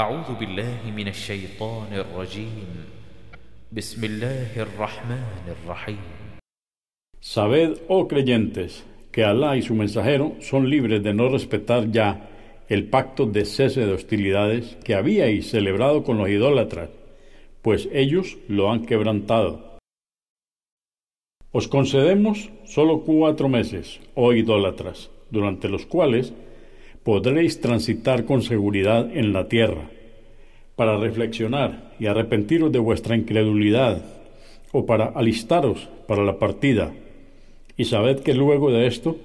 أعوذ بالله من الشيطان الرجيم بسم الله الرحمن الرحيم Sabed, oh creyentes, que Alá y su mensajero son libres de no respetar ya el pacto de cese de hostilidades que habíais celebrado con los idólatras, pues ellos lo han quebrantado. Os concedemos solo cuatro meses, oh idólatras, durante los cuales podréis transitar con seguridad en la tierra, para reflexionar y arrepentiros de vuestra incredulidad, o para alistaros para la partida, y sabed que luego de esto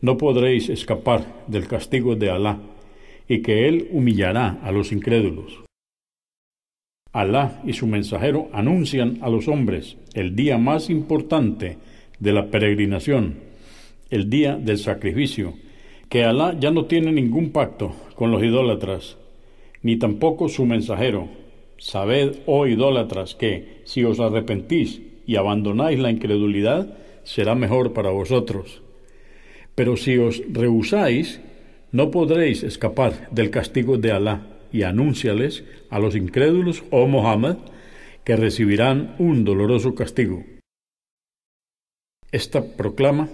no podréis escapar del castigo de Alá, y que Él humillará a los incrédulos. Alá y su mensajero anuncian a los hombres el día más importante de la peregrinación, el día del sacrificio, que Alá ya no tiene ningún pacto con los idólatras, ni tampoco su mensajero. Sabed, oh idólatras, que si os arrepentís y abandonáis la incredulidad, será mejor para vosotros. Pero si os rehusáis, no podréis escapar del castigo de Alá, y anúnciales a los incrédulos, oh Mohammed, que recibirán un doloroso castigo. Esta proclama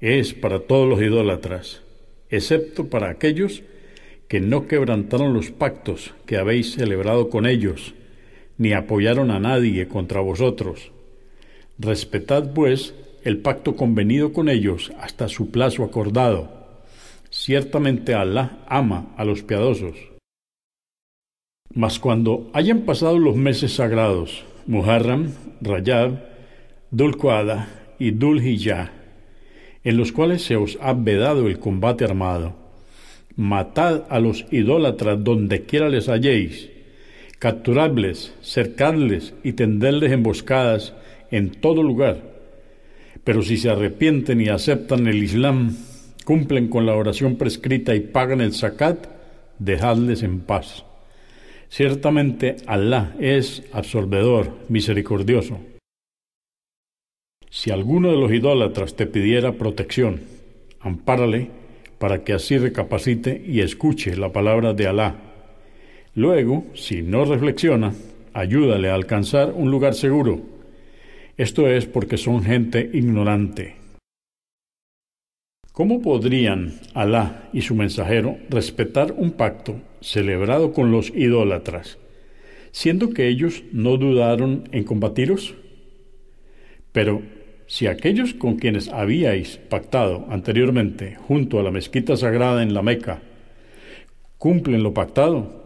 es para todos los idólatras excepto para aquellos que no quebrantaron los pactos que habéis celebrado con ellos, ni apoyaron a nadie contra vosotros. Respetad, pues, el pacto convenido con ellos hasta su plazo acordado. Ciertamente Alá ama a los piadosos. Mas cuando hayan pasado los meses sagrados, Muharram, Rayab, Dulquada y Dul en los cuales se os ha vedado el combate armado. Matad a los idólatras donde quiera les halléis, capturadles, cercadles y tenderles emboscadas en todo lugar. Pero si se arrepienten y aceptan el Islam, cumplen con la oración prescrita y pagan el zakat, dejadles en paz. Ciertamente Alá es absorbedor, misericordioso. Si alguno de los idólatras te pidiera protección, ampárale para que así recapacite y escuche la palabra de Alá. Luego, si no reflexiona, ayúdale a alcanzar un lugar seguro. Esto es porque son gente ignorante. ¿Cómo podrían Alá y su mensajero respetar un pacto celebrado con los idólatras, siendo que ellos no dudaron en combatiros? Pero si aquellos con quienes habíais pactado anteriormente junto a la mezquita sagrada en la Meca cumplen lo pactado,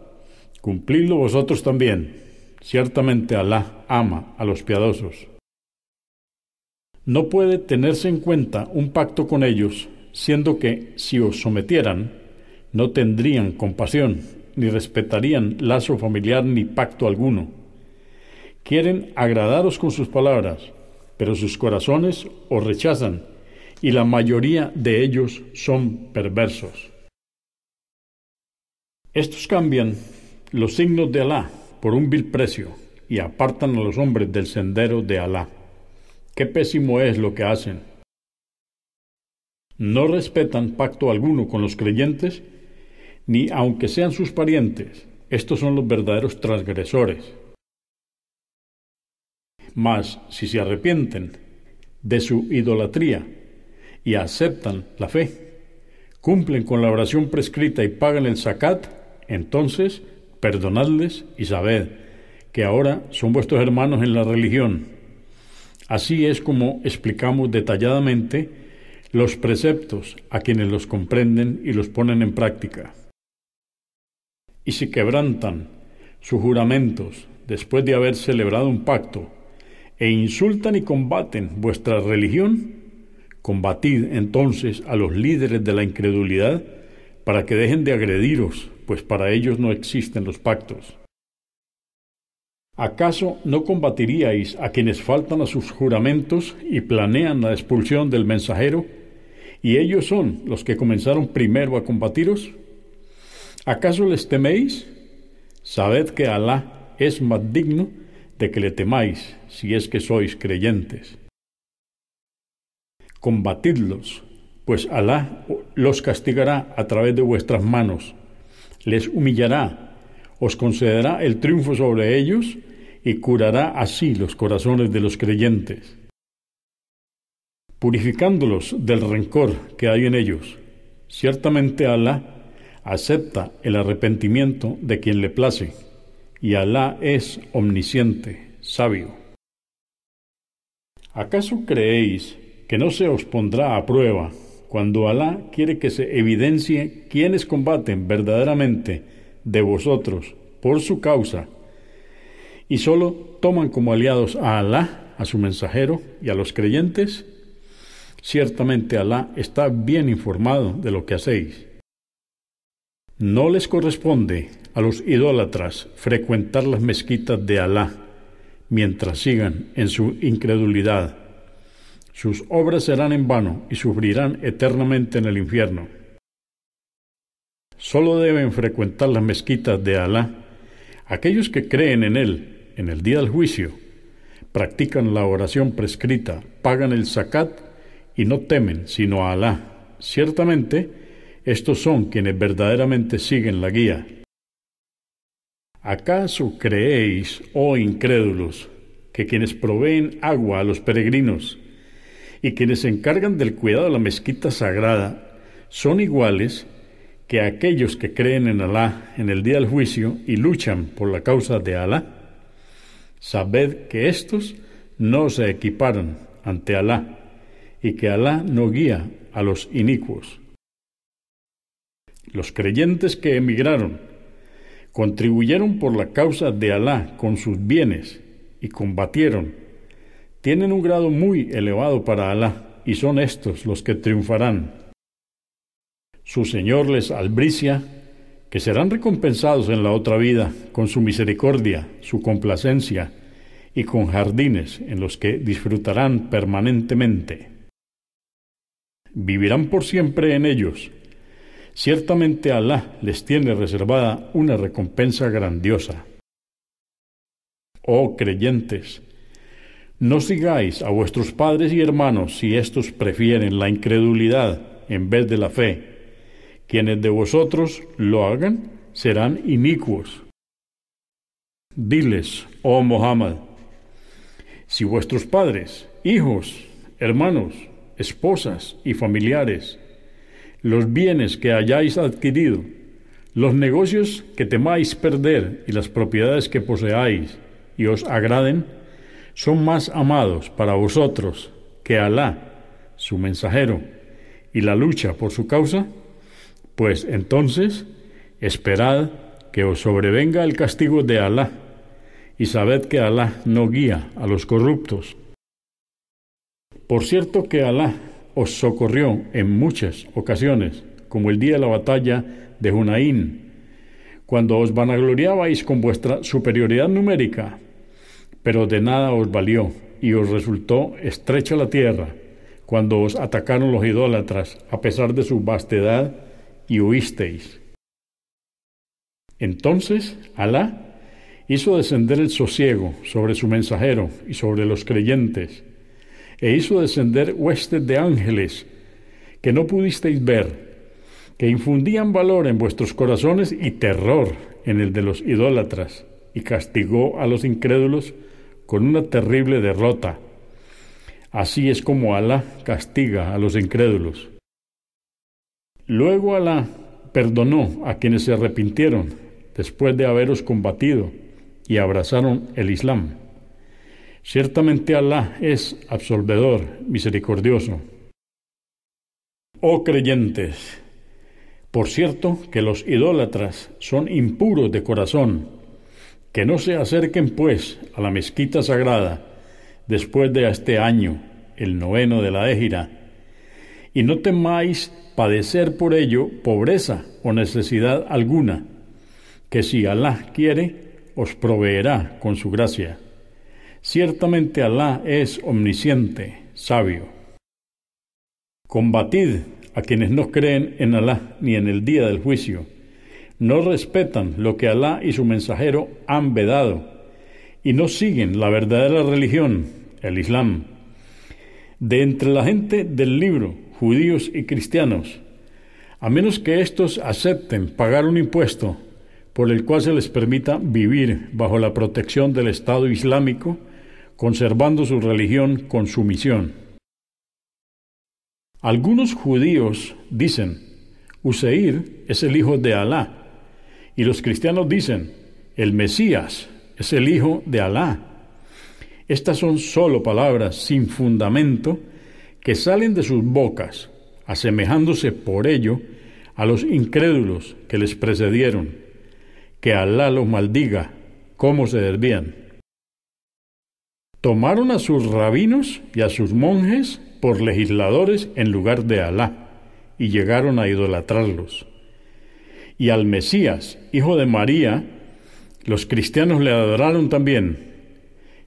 cumplidlo vosotros también. Ciertamente Alá ama a los piadosos. No puede tenerse en cuenta un pacto con ellos, siendo que si os sometieran, no tendrían compasión, ni respetarían lazo familiar ni pacto alguno. Quieren agradaros con sus palabras, pero sus corazones os rechazan, y la mayoría de ellos son perversos. Estos cambian los signos de Alá por un vil precio y apartan a los hombres del sendero de Alá. Qué pésimo es lo que hacen. No respetan pacto alguno con los creyentes, ni aunque sean sus parientes. Estos son los verdaderos transgresores. Mas si se arrepienten de su idolatría y aceptan la fe, cumplen con la oración prescrita y pagan el zakat, entonces perdonadles y sabed que ahora son vuestros hermanos en la religión. Así es como explicamos detalladamente los preceptos a quienes los comprenden y los ponen en práctica. Y si quebrantan sus juramentos después de haber celebrado un pacto e insultan y combaten vuestra religión, combatid entonces a los líderes de la incredulidad para que dejen de agrediros, pues para ellos no existen los pactos. ¿Acaso no combatiríais a quienes faltan a sus juramentos y planean la expulsión del mensajero? ¿Y ellos son los que comenzaron primero a combatiros? ¿Acaso les teméis? Sabed que Alá es más digno de que le temáis, si es que sois creyentes. Combatidlos, pues Alá los castigará a través de vuestras manos, les humillará, os concederá el triunfo sobre ellos y curará así los corazones de los creyentes, purificándolos del rencor que hay en ellos. Ciertamente Alá acepta el arrepentimiento de quien le place, y Alá es omnisciente, sabio. ¿Acaso creéis que no se os pondrá a prueba cuando Alá quiere que se evidencie quienes combaten verdaderamente de vosotros por su causa y solo toman como aliados a Alá, a su mensajero y a los creyentes? Ciertamente Alá está bien informado de lo que hacéis. No les corresponde a los idólatras frecuentar las mezquitas de Alá mientras sigan en su incredulidad sus obras serán en vano y sufrirán eternamente en el infierno. Solo deben frecuentar las mezquitas de Alá aquellos que creen en Él en el día del juicio, practican la oración prescrita, pagan el zakat y no temen sino a Alá. Ciertamente, estos son quienes verdaderamente siguen la guía. ¿Acaso creéis, oh incrédulos, que quienes proveen agua a los peregrinos y quienes se encargan del cuidado de la mezquita sagrada son iguales que aquellos que creen en Alá en el día del juicio y luchan por la causa de Alá. Sabed que éstos no se equiparan ante Alá y que Alá no guía a los inicuos. Los creyentes que emigraron contribuyeron por la causa de Alá con sus bienes y combatieron tienen un grado muy elevado para Alá, y son estos los que triunfarán. Su Señor les albricia que serán recompensados en la otra vida con su misericordia, su complacencia y con jardines en los que disfrutarán permanentemente. Vivirán por siempre en ellos. Ciertamente Alá les tiene reservada una recompensa grandiosa. Oh creyentes, no sigáis a vuestros padres y hermanos si éstos prefieren la incredulidad en vez de la fe. Quienes de vosotros lo hagan serán inicuos. Diles, oh Mohammed, si vuestros padres, hijos, hermanos, esposas y familiares, los bienes que hayáis adquirido, los negocios que temáis perder y las propiedades que poseáis y os agraden, son más amados para vosotros que Alá, su mensajero, y la lucha por su causa? Pues entonces esperad que os sobrevenga el castigo de Alá, y sabed que Alá no guía a los corruptos. Por cierto que Alá os socorrió en muchas ocasiones, como el día de la batalla de Hunaín, cuando os vanagloriabais con vuestra superioridad numérica pero de nada os valió y os resultó estrecha la tierra cuando os atacaron los idólatras a pesar de su vastedad y huisteis. Entonces Alá hizo descender el sosiego sobre su mensajero y sobre los creyentes, e hizo descender huestes de ángeles que no pudisteis ver, que infundían valor en vuestros corazones y terror en el de los idólatras, y castigó a los incrédulos con una terrible derrota. Así es como Alá castiga a los incrédulos. Luego Alá perdonó a quienes se arrepintieron después de haberos combatido y abrazaron el Islam. Ciertamente Alá es absolvedor, misericordioso. Oh creyentes, por cierto que los idólatras son impuros de corazón que no se acerquen, pues, a la mezquita sagrada después de este año, el noveno de la Égira, y no temáis padecer por ello pobreza o necesidad alguna, que si Alá quiere, os proveerá con su gracia. Ciertamente Alá es omnisciente, sabio. Combatid a quienes no creen en Alá ni en el día del juicio no respetan lo que Alá y su mensajero han vedado y no siguen la verdadera religión, el Islam. De entre la gente del libro, judíos y cristianos, a menos que éstos acepten pagar un impuesto, por el cual se les permita vivir bajo la protección del Estado Islámico, conservando su religión con sumisión. Algunos judíos dicen, Useir es el hijo de Alá, y los cristianos dicen, el Mesías es el hijo de Alá. Estas son solo palabras sin fundamento que salen de sus bocas, asemejándose por ello a los incrédulos que les precedieron. Que Alá los maldiga, como se desvían. Tomaron a sus rabinos y a sus monjes por legisladores en lugar de Alá, y llegaron a idolatrarlos. Y al Mesías, hijo de María, los cristianos le adoraron también,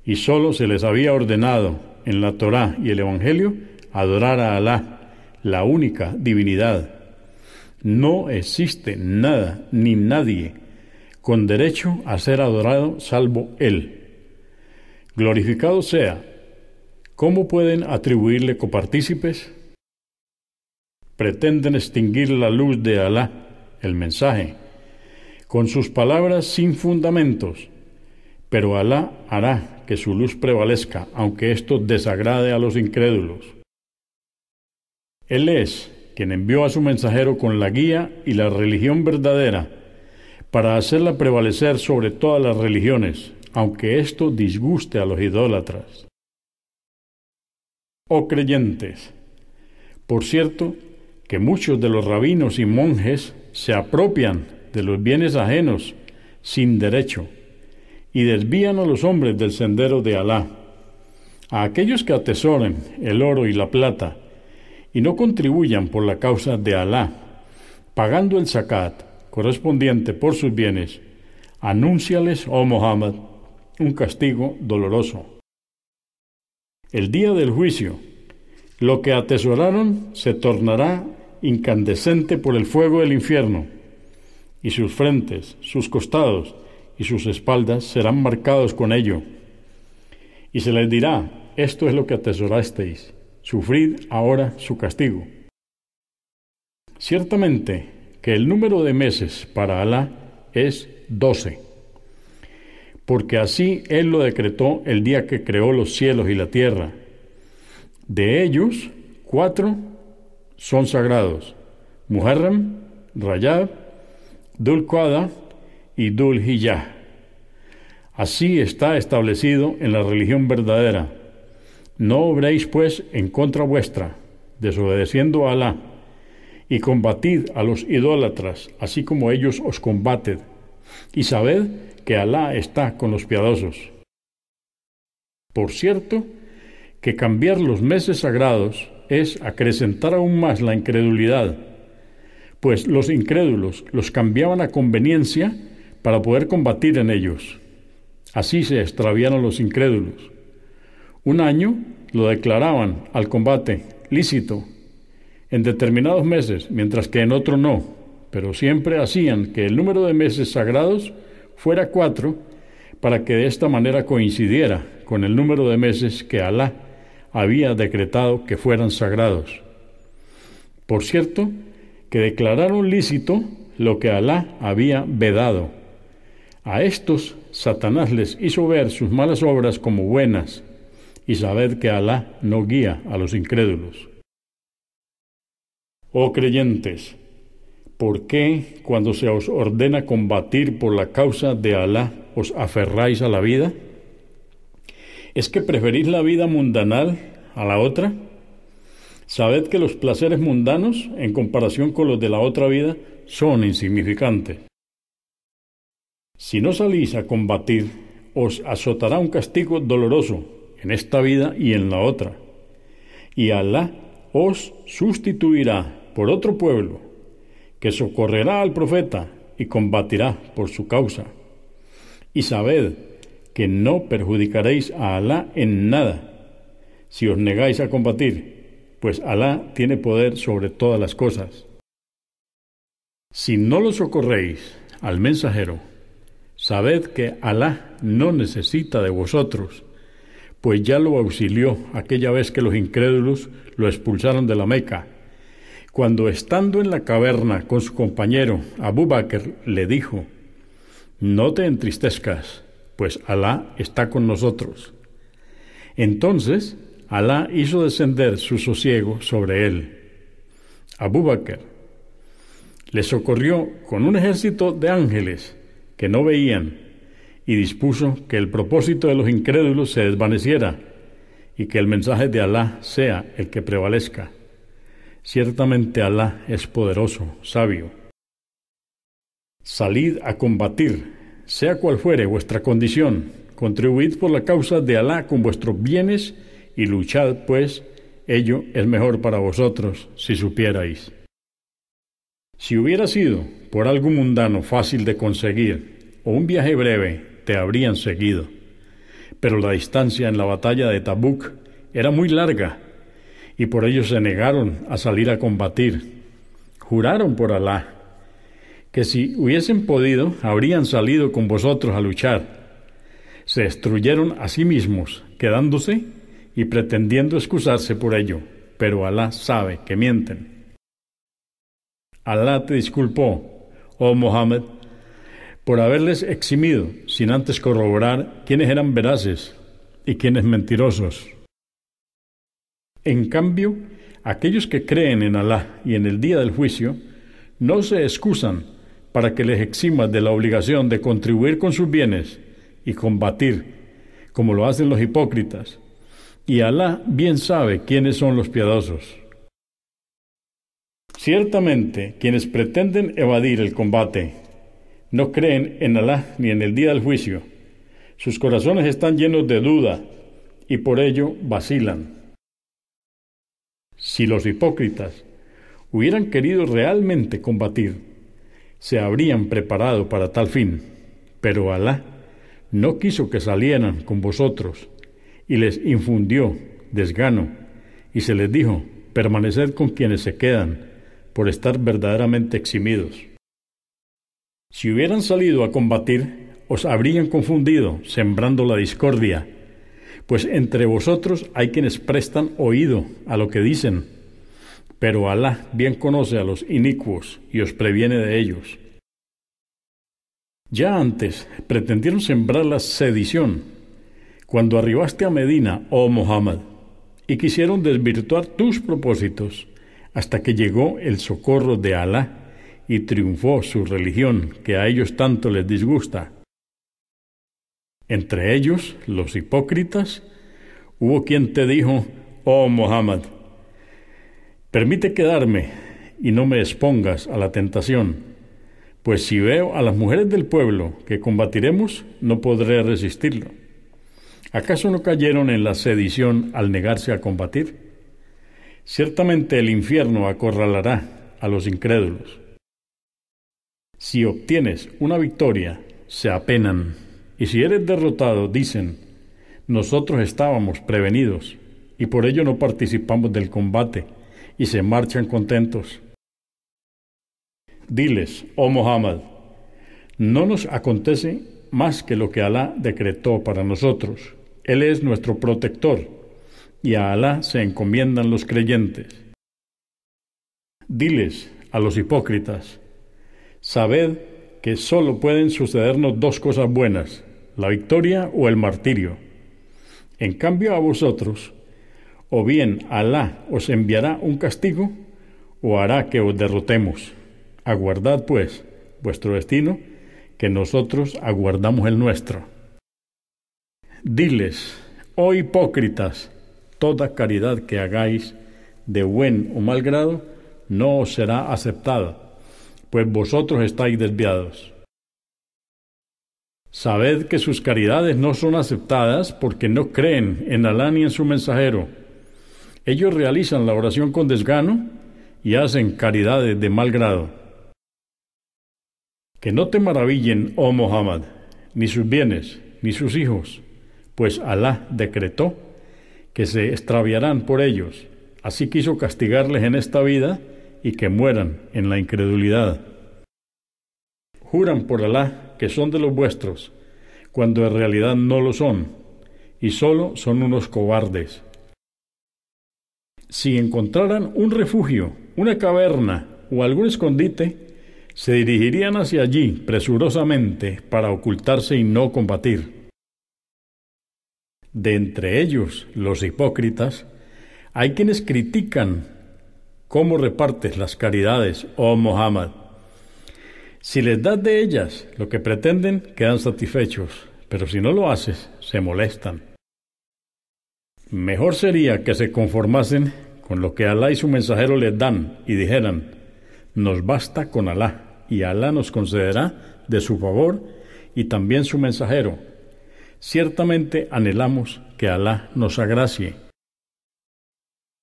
y sólo se les había ordenado en la Torá y el Evangelio adorar a Alá, la única divinidad. No existe nada ni nadie con derecho a ser adorado salvo Él. Glorificado sea. ¿Cómo pueden atribuirle copartícipes? Pretenden extinguir la luz de Alá, el mensaje, con sus palabras sin fundamentos, pero Alá hará que su luz prevalezca, aunque esto desagrade a los incrédulos. Él es quien envió a su mensajero con la guía y la religión verdadera para hacerla prevalecer sobre todas las religiones, aunque esto disguste a los idólatras. Oh creyentes, por cierto que muchos de los rabinos y monjes se apropian de los bienes ajenos sin derecho y desvían a los hombres del sendero de Alá. A aquellos que atesoren el oro y la plata, y no contribuyan por la causa de Alá, pagando el zakat correspondiente por sus bienes, anúnciales, oh Muhammad, un castigo doloroso. El día del juicio, lo que atesoraron se tornará incandescente por el fuego del infierno, y sus frentes, sus costados y sus espaldas serán marcados con ello. Y se les dirá, esto es lo que atesorasteis sufrid ahora su castigo. Ciertamente que el número de meses para Alá es doce, porque así Él lo decretó el día que creó los cielos y la tierra. De ellos, cuatro son sagrados, Muharram, Rayab, Dul Qada y Dul Hijjah. Así está establecido en la religión verdadera no obréis pues en contra vuestra, desobedeciendo a Alá, y combatid a los idólatras, así como ellos os combaten, y sabed que Alá está con los piadosos. Por cierto, que cambiar los meses sagrados es acrecentar aún más la incredulidad, pues los incrédulos los cambiaban a conveniencia para poder combatir en ellos. Así se extraviaron los incrédulos. Un año lo declaraban al combate lícito en determinados meses, mientras que en otro no, pero siempre hacían que el número de meses sagrados fuera cuatro para que de esta manera coincidiera con el número de meses que Alá había decretado que fueran sagrados. Por cierto, que declararon lícito lo que Alá había vedado. A estos Satanás les hizo ver sus malas obras como buenas y sabed que Alá no guía a los incrédulos. Oh creyentes, ¿por qué cuando se os ordena combatir por la causa de Alá os aferráis a la vida? ¿Es que preferís la vida mundanal a la otra? Sabed que los placeres mundanos, en comparación con los de la otra vida, son insignificantes. Si no salís a combatir, os azotará un castigo doloroso en esta vida y en la otra. Y Alá os sustituirá por otro pueblo que socorrerá al profeta y combatirá por su causa. Y sabed que no perjudicaréis a Alá en nada si os negáis a combatir, pues Alá tiene poder sobre todas las cosas. Si no lo socorréis al mensajero, sabed que Alá no necesita de vosotros pues ya lo auxilió aquella vez que los incrédulos lo expulsaron de la Meca. Cuando estando en la caverna con su compañero Abu Bakr le dijo, no te entristezcas, pues Alá está con nosotros. Entonces Alá hizo descender su sosiego sobre él. Abu Bakr le socorrió con un ejército de ángeles que no veían y dispuso que el propósito de los incrédulos se desvaneciera y que el mensaje de Alá sea el que prevalezca. Ciertamente Alá es poderoso, sabio. Salid a combatir, sea cual fuere vuestra condición, contribuid por la causa de Alá con vuestros bienes y luchad, pues, ello es mejor para vosotros si supierais. Si hubiera sido por algo mundano fácil de conseguir o un viaje breve, te habrían seguido. Pero la distancia en la batalla de Tabuk era muy larga y por ello se negaron a salir a combatir. Juraron por Alá que si hubiesen podido habrían salido con vosotros a luchar. Se destruyeron a sí mismos, quedándose y pretendiendo excusarse por ello, pero Alá sabe que mienten. Alá te disculpó, oh Mohammed, por haberles eximido sin antes corroborar quiénes eran veraces y quiénes mentirosos. En cambio, aquellos que creen en Alá y en el día del juicio no se excusan para que les eximas de la obligación de contribuir con sus bienes y combatir, como lo hacen los hipócritas, y Alá bien sabe quiénes son los piadosos. Ciertamente, quienes pretenden evadir el combate no creen en Alá ni en el día del juicio. Sus corazones están llenos de duda y por ello vacilan. Si los hipócritas hubieran querido realmente combatir, se habrían preparado para tal fin, pero Alá no quiso que salieran con vosotros y les infundió desgano y se les dijo, permaneced con quienes se quedan por estar verdaderamente eximidos. Si hubieran salido a combatir, os habrían confundido, sembrando la discordia, pues entre vosotros hay quienes prestan oído a lo que dicen, pero Alá bien conoce a los inicuos y os previene de ellos. Ya antes pretendieron sembrar la sedición, cuando arribaste a Medina, oh Muhammad, y quisieron desvirtuar tus propósitos, hasta que llegó el socorro de Alá y triunfó su religión que a ellos tanto les disgusta. Entre ellos, los hipócritas, hubo quien te dijo, oh Mohammed, permite quedarme y no me expongas a la tentación, pues si veo a las mujeres del pueblo que combatiremos, no podré resistirlo. ¿Acaso no cayeron en la sedición al negarse a combatir? Ciertamente el infierno acorralará a los incrédulos. Si obtienes una victoria, se apenan, y si eres derrotado, dicen, nosotros estábamos prevenidos, y por ello no participamos del combate, y se marchan contentos. Diles, oh Muhammad, no nos acontece más que lo que Alá decretó para nosotros. Él es nuestro protector, y a Alá se encomiendan los creyentes. Diles a los hipócritas, Sabed que sólo pueden sucedernos dos cosas buenas, la victoria o el martirio. En cambio a vosotros, o bien Alá os enviará un castigo, o hará que os derrotemos. Aguardad, pues, vuestro destino, que nosotros aguardamos el nuestro. Diles, oh hipócritas, toda caridad que hagáis de buen o mal grado no os será aceptada pues vosotros estáis desviados. Sabed que sus caridades no son aceptadas porque no creen en Alá ni en su mensajero. Ellos realizan la oración con desgano y hacen caridades de mal grado. Que no te maravillen, oh Muhammad, ni sus bienes, ni sus hijos, pues Alá decretó que se extraviarán por ellos. Así quiso castigarles en esta vida y que mueran en la incredulidad. Juran por Alá que son de los vuestros, cuando en realidad no lo son, y solo son unos cobardes. Si encontraran un refugio, una caverna o algún escondite, se dirigirían hacia allí presurosamente para ocultarse y no combatir. De entre ellos, los hipócritas, hay quienes critican cómo repartes las caridades, oh Muhammad. Si les das de ellas lo que pretenden, quedan satisfechos, pero si no lo haces, se molestan. Mejor sería que se conformasen con lo que Alá y su mensajero les dan y dijeran, nos basta con Alá, y Alá nos concederá de su favor y también su mensajero. Ciertamente anhelamos que Alá nos agracie.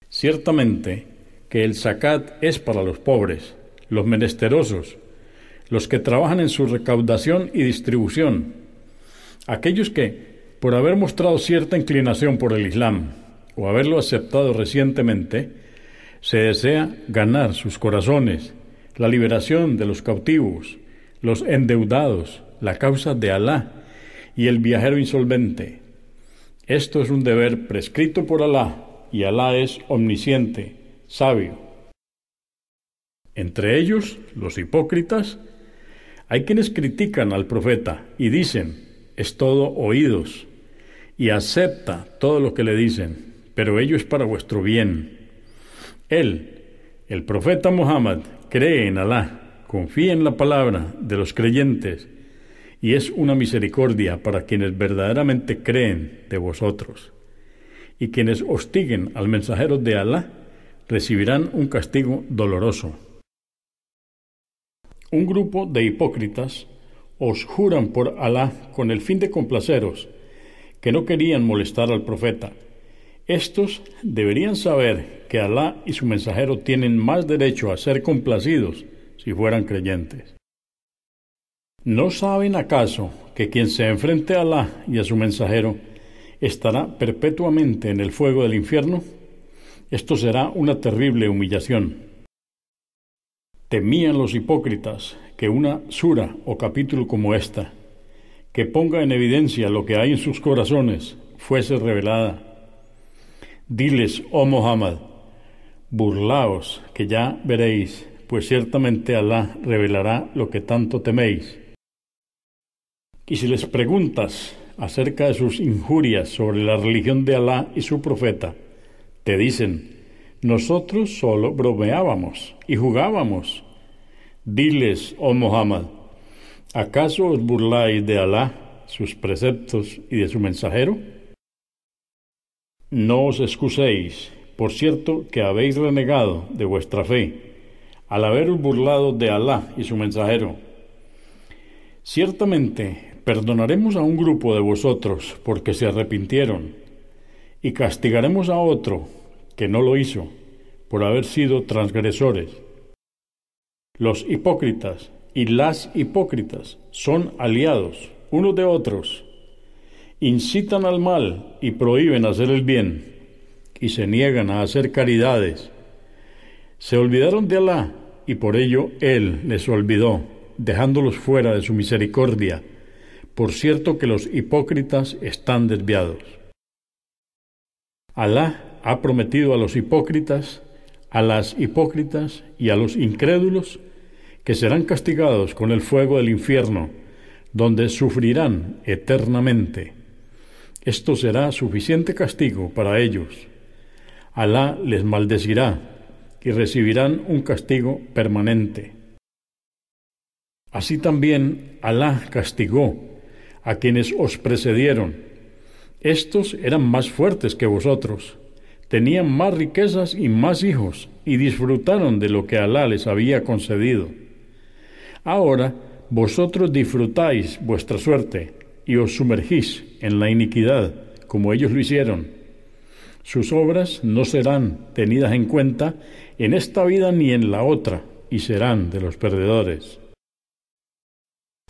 Ciertamente que el zakat es para los pobres, los menesterosos, los que trabajan en su recaudación y distribución, aquellos que, por haber mostrado cierta inclinación por el Islam o haberlo aceptado recientemente, se desea ganar sus corazones, la liberación de los cautivos, los endeudados, la causa de Alá y el viajero insolvente. Esto es un deber prescrito por Alá y Alá es omnisciente, sabio. Entre ellos, los hipócritas, hay quienes critican al profeta y dicen, es todo oídos, y acepta todo lo que le dicen, pero ello es para vuestro bien. Él, el profeta Muhammad, cree en Alá, confía en la palabra de los creyentes, y es una misericordia para quienes verdaderamente creen de vosotros. Y quienes hostiguen al mensajero de Alá recibirán un castigo doloroso. Un grupo de hipócritas os juran por Alá con el fin de complaceros, que no querían molestar al profeta. Estos deberían saber que Alá y su mensajero tienen más derecho a ser complacidos si fueran creyentes. ¿No saben acaso que quien se enfrente a Alá y a su mensajero estará perpetuamente en el fuego del infierno? Esto será una terrible humillación. Temían los hipócritas que una sura o capítulo como esta, que ponga en evidencia lo que hay en sus corazones, fuese revelada. Diles, oh Muhammad, burlaos, que ya veréis, pues ciertamente Alá revelará lo que tanto teméis. Y si les preguntas acerca de sus injurias sobre la religión de Alá y su profeta, te dicen, nosotros solo bromeábamos y jugábamos. Diles, oh Muhammad, ¿acaso os burláis de Alá, sus preceptos y de su mensajero? No os excuséis, por cierto que habéis renegado de vuestra fe, al haberos burlado de Alá y su mensajero. Ciertamente perdonaremos a un grupo de vosotros porque se arrepintieron, y castigaremos a otro que no lo hizo por haber sido transgresores. Los hipócritas y las hipócritas son aliados unos de otros, incitan al mal y prohíben hacer el bien, y se niegan a hacer caridades. Se olvidaron de Alá y por ello Él les olvidó, dejándolos fuera de su misericordia. Por cierto que los hipócritas están desviados. Alá ha prometido a los hipócritas, a las hipócritas y a los incrédulos que serán castigados con el fuego del infierno, donde sufrirán eternamente. Esto será suficiente castigo para ellos. Alá les maldecirá y recibirán un castigo permanente. Así también Alá castigó a quienes os precedieron. Estos eran más fuertes que vosotros tenían más riquezas y más hijos, y disfrutaron de lo que Alá les había concedido. Ahora vosotros disfrutáis vuestra suerte y os sumergís en la iniquidad, como ellos lo hicieron. Sus obras no serán tenidas en cuenta en esta vida ni en la otra, y serán de los perdedores.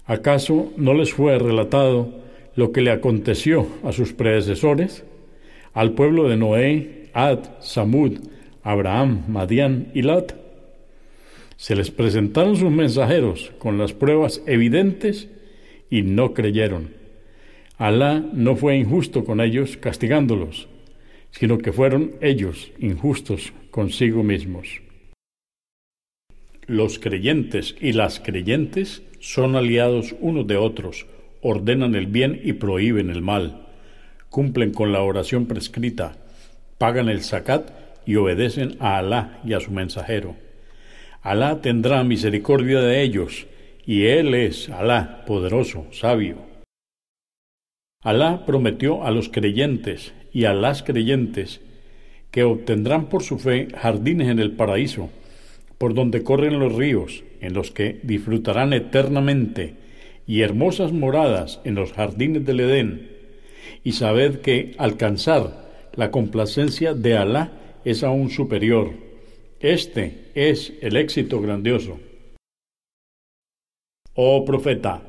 ¿Acaso no les fue relatado lo que le aconteció a sus predecesores, al pueblo de Noé Ad, Samud, Abraham, Madián y Lat. Se les presentaron sus mensajeros con las pruebas evidentes y no creyeron. Alá no fue injusto con ellos castigándolos, sino que fueron ellos injustos consigo mismos. los creyentes y las creyentes son aliados unos de otros, ordenan el bien y prohíben el mal, cumplen con la oración prescrita, pagan el zakat y obedecen a Alá y a su mensajero. Alá tendrá misericordia de ellos, y Él es Alá, poderoso, sabio. Alá prometió a los creyentes y a las creyentes que obtendrán por su fe jardines en el paraíso, por donde corren los ríos, en los que disfrutarán eternamente, y hermosas moradas en los jardines del Edén. Y sabed que alcanzar la complacencia de Alá es aún superior. Este es el éxito grandioso. Oh profeta,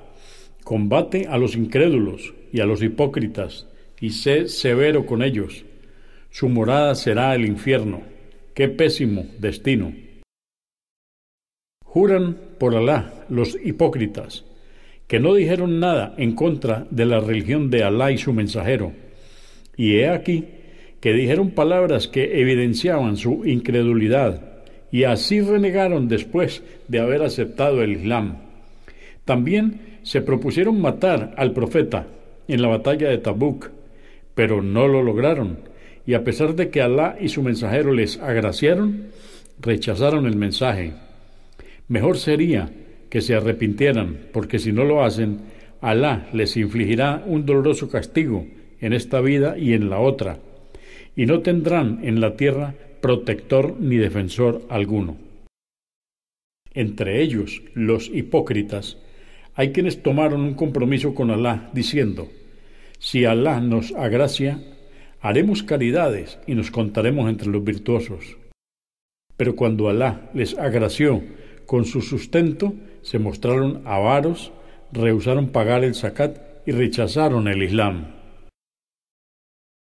combate a los incrédulos y a los hipócritas, y sé severo con ellos. Su morada será el infierno. Qué pésimo destino. Juran por Alá los hipócritas, que no dijeron nada en contra de la religión de Alá y su mensajero. Y he aquí que dijeron palabras que evidenciaban su incredulidad, y así renegaron después de haber aceptado el Islam. También se propusieron matar al profeta en la batalla de Tabuk, pero no lo lograron, y a pesar de que Alá y su mensajero les agraciaron, rechazaron el mensaje. Mejor sería que se arrepintieran, porque si no lo hacen, Alá les infligirá un doloroso castigo en esta vida y en la otra, y no tendrán en la tierra protector ni defensor alguno. Entre ellos, los hipócritas, hay quienes tomaron un compromiso con Alá diciendo, si Alá nos agracia, haremos caridades y nos contaremos entre los virtuosos. Pero cuando Alá les agració con su sustento, se mostraron avaros, rehusaron pagar el zakat y rechazaron el Islam.